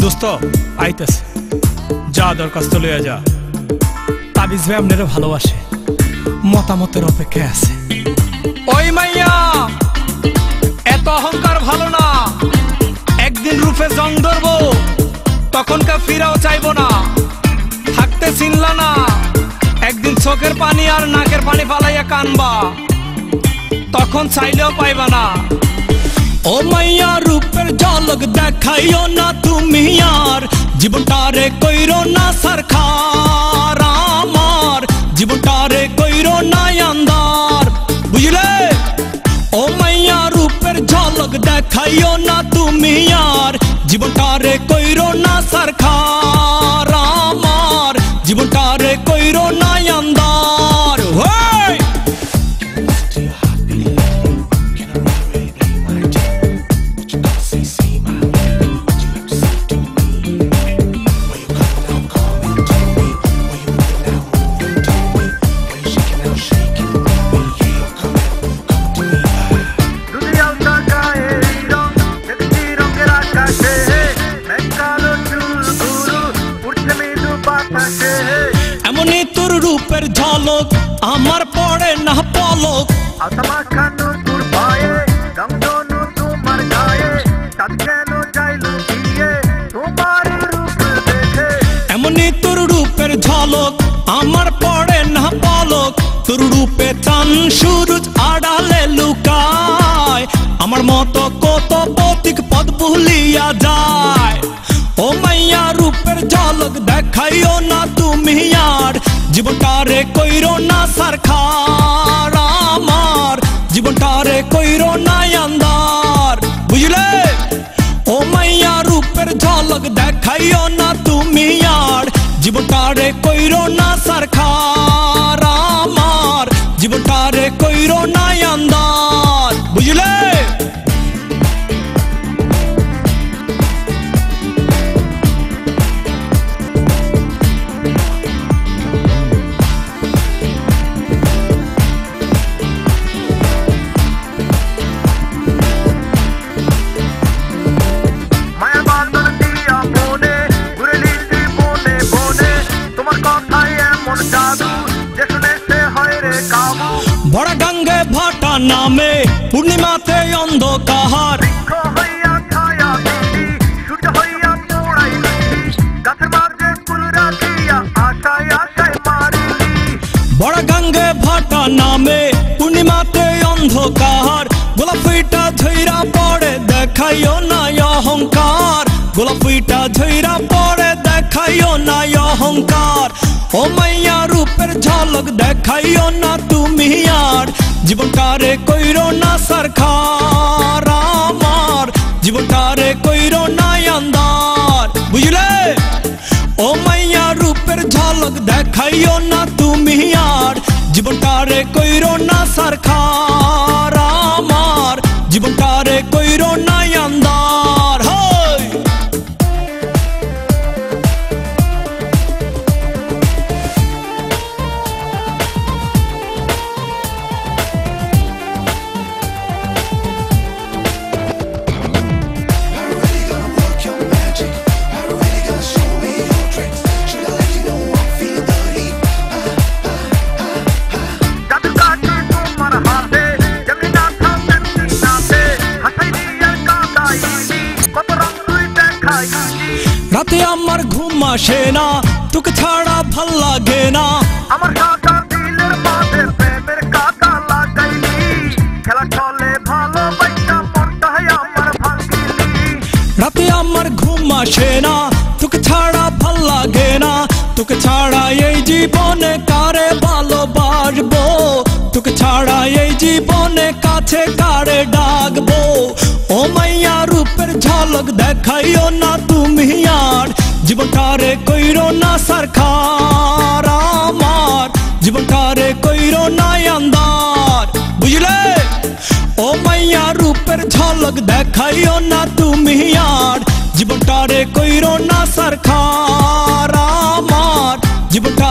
दोस्तों आइतस যা দরখাস্ত লইয়া যা। তাবিজ ভাই আপনারা ভালোবাসে, মতামতের অপেক্ষায় আছে। ওই মাইয়া, এত অহংকার ভালো না। একদিন রূপে জং ধরবো, তখনকার ফিরাও চাইব না। থাকতে চিনলা না, একদিন চোখের পানি আর নাকের পানি ফালাইয়া কানবা। তখন চাইলেও পাইবা না। ও মাইয়া, রূপের ঝলক দেখাইও না তুমি আর। জীবনটারে কইরো না সরকার আমার। জীবনটারে কইরো না আন্দার বুঝলে? ও মাইয়া রূপের ঝলক দেখাইও না তুমি আতমা খানো তোর ভয়ে, রংধনু তোমার গায়ে। চাঁদ কেন যায় লুকিয়ে, তোমার রূপ দেখে। এমনই তোর রূপের ঝলক আমার পড়ে না পলক। তোর রূপে চান সুরজ আড়ালে লুকায়। আমার মতো কত পথিক পদ ভুলিয়া যায়। ও মাইয়া রূপের ঝলক দেখাইও না তুমি আর। জীবনটারে কইরো না আমার জীবনটারে কইরো না আন্দার বুঝলে? ও মাইয়া, রূপের ঝলক দেখাইও না তুমি আর। জীবনটারে কইরো না সরকার ফুল রাখিয়া আশায় আশায় মারিলি। বড় গঙ্গে ভাটা নামে পূর্ণিমাতে অন্ধকার। গোলাপিটা ঝইরা পড়ে দেখাইও না অহংকার। গোলাপিটা ঝইরা পড়ে দেখাইও না অহংকার। ও মাইয়া রূপের ঝলক দেখাইও না তুমি আর। জীবনটারে কইরো না সরকার আমার। জীবনটারে কইরো না আন্দার বুঝলে? ও মাইয়া রূপের ঝলক দেখাইও না তুমি আর। জীবনটারে কইরো না সরকার আসে না তোকে ছাড়া ভাল লাগে না আমার সাদা দিলের মাঝে প্রেমের কাটা লাগাইলি খেলা চলে ভালো বাইটা মনটাই আমার ভাঙিলি রাতে আমার ঘুম আসে না তোকে ছাড়া ভাল লাগে না তোকে ছাড়া এই জীবনে কারে ভালোবাসবো তোকে ছাড়া এই জীবনে কাছে কারে ডাকবো ও মাইয়া রূপের ঝলক দেখাইও না তুমি আর जीवकारे कोई रोना सरकारा मार जीवकारे कोई रोना यंदार बुझले? ओ मैया रूपर झालक देखायो ना तू मियाड़ जीवकारे कोई रोना सरकारा मार जीवकारे